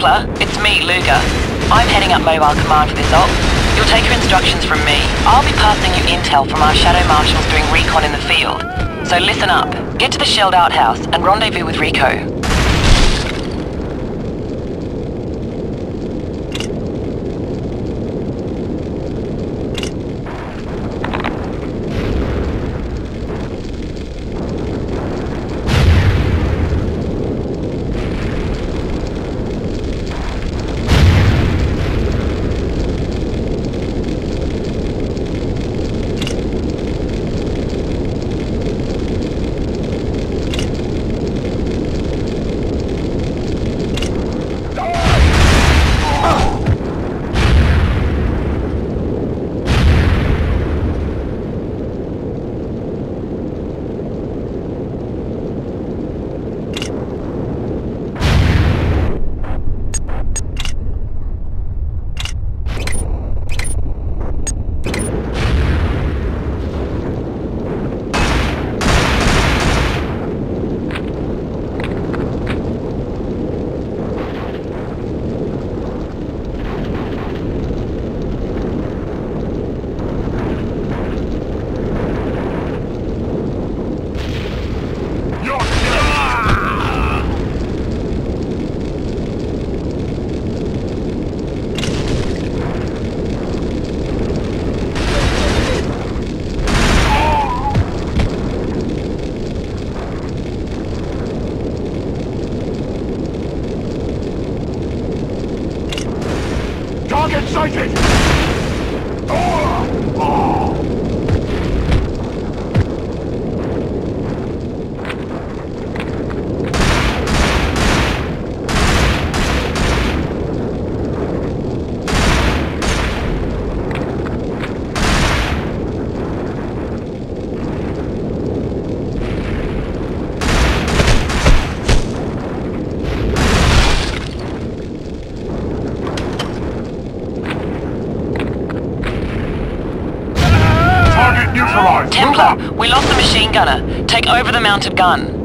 It's me, Luger. I'm heading up Mobile Command for this op. You'll take your instructions from me. I'll be passing you intel from our Shadow Marshals doing recon in the field. So listen up. Get to the shelled out house and rendezvous with Rico. Templar, we lost the machine gunner. Take over the mounted gun.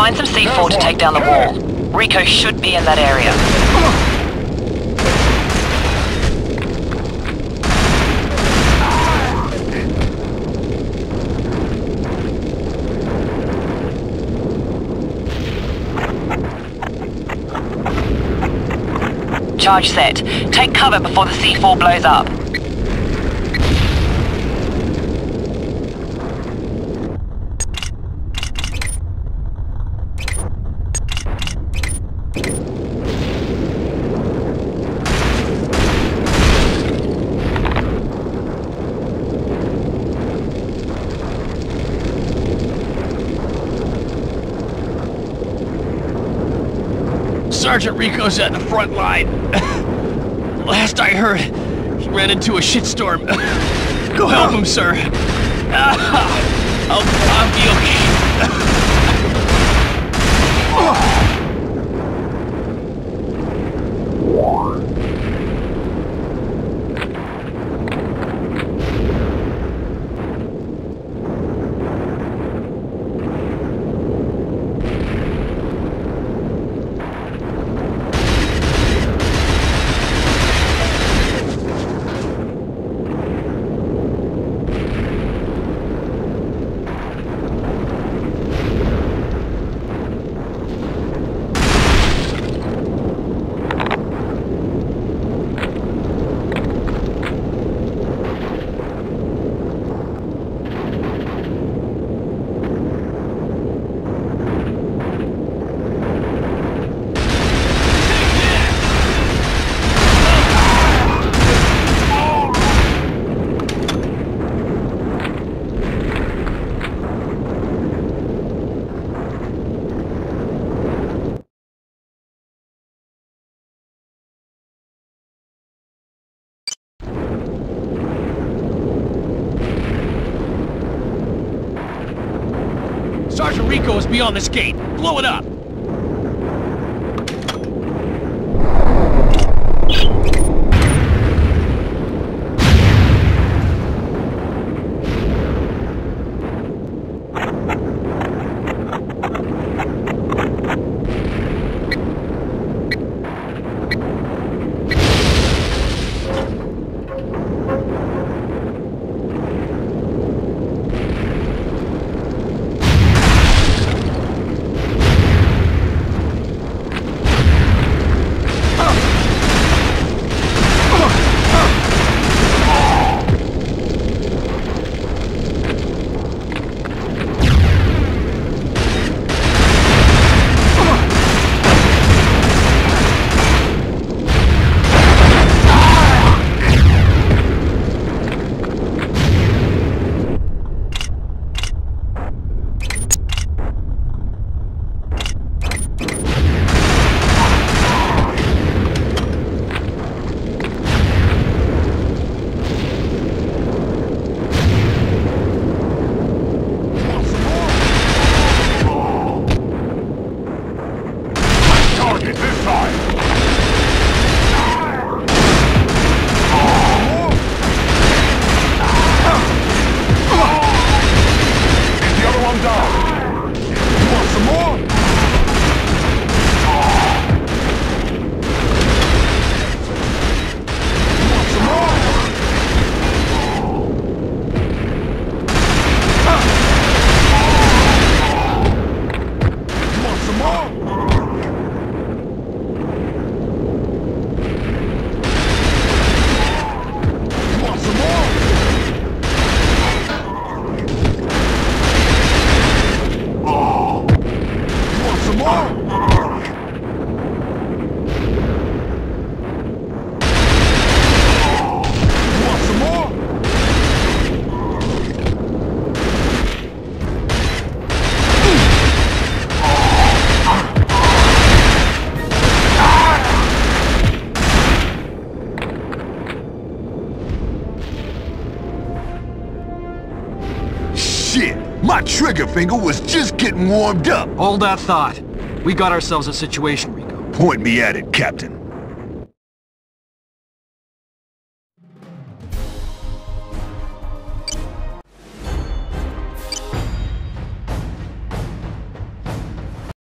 Find some C4 to take down the wall. Rico should be in that area. Charge set. Take cover before the C4 blows up. Sergeant Rico's at the front line. Last I heard, he ran into a shitstorm. Go help him, sir. I'll, I'll be okay. Sergeant Rico is beyond this gate. Blow it up. Shit, my trigger finger was just getting warmed up. Hold that thought. We got ourselves a situation, Rico. Point me at it, Captain.